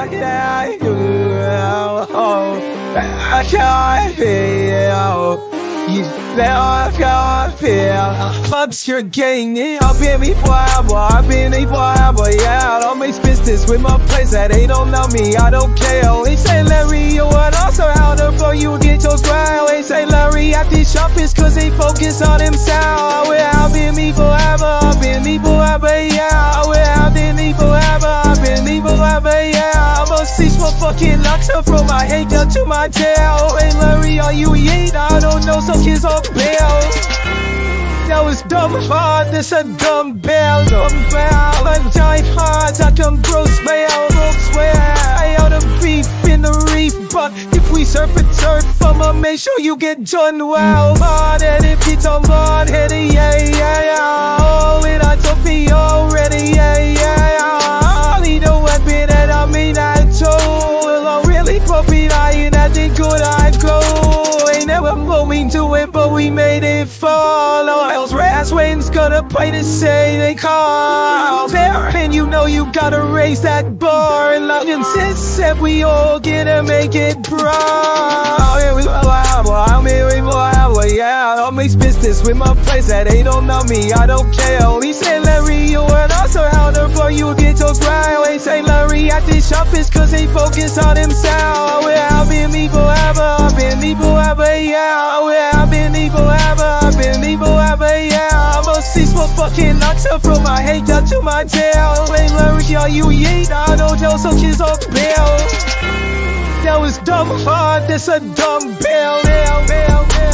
I can't I can't feel you never can't feel Clubs you're getting it I've been me forever I've been me forever Yeah, I don't make business with my place that they don't know me I don't care They say Larry, you want also how the fuck you get your ground They say Larry at these shoppers cause they focus on himself fucking locks up from my head down to my tail Hey Larry, are you eat? I don't know, so kids on bail. That was dumb hard, this a dumb bell, dumb bell Like giant hearts, I come gross mail, gross swear I ought to beef in the reef, but if we surf it turf, I'ma make sure you get done well. Hard headed, it's on hard headed, puppy lying, I think good I go Ain't never moving to it, but we made it fall. Or else Raswin's gonna play to say they call. Fair, and you know you gotta raise that bar. And like insist that we all gonna make it bro oh, Here we I'm here we yeah. Business with my place that they don't know me, I don't care. Only say Larry, you and also how the fuck you get your grind. They say Larry at the shop is cause they focus on himself six fucking knocks up from my head down to my tail. Hey Larry, are you eat? I don't know, so kids on bail That was dumb hard, this a dumb bail, bail, bail, bail